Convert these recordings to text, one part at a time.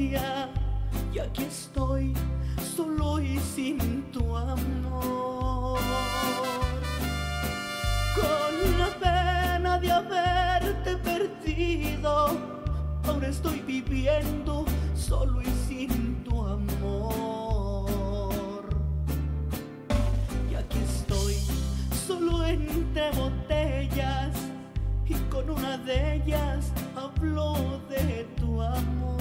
y aquí estoy solo y sin tu amor. Con la pena de haberte perdido, ahora estoy viviendo solo y sin tu amor. Y aquí estoy solo entre botellas y con una de ellas hablo de tu amor.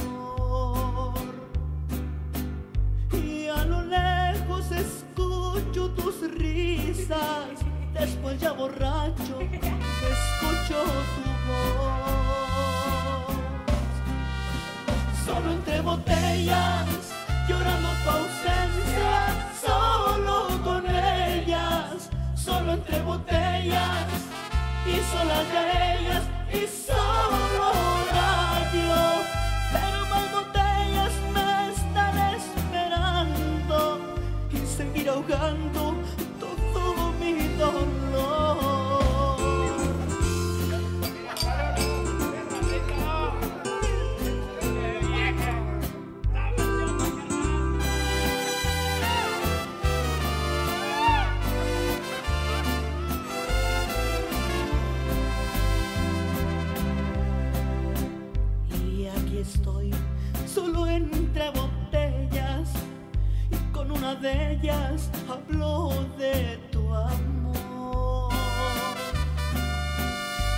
Después ya borracho escucho tu voz. Solo entre botellas, llorando tu ausencia, solo con ellas, solo entre botellas y solas ya ellas y solo estoy, solo entre botellas, y con una de ellas hablo de tu amor.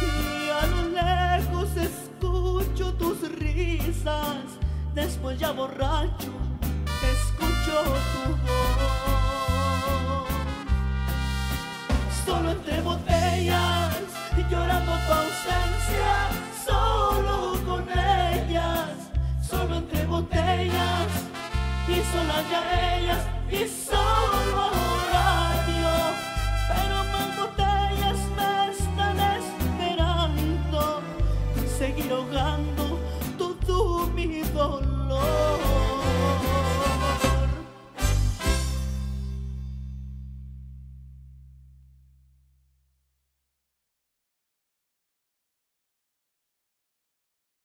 Y a lo lejos escucho tus risas, después ya borracho escucho tu voz. Solo entre botellas, llorando tu ausencia, y solo radio, pero más botellas me están esperando, seguir ahogando.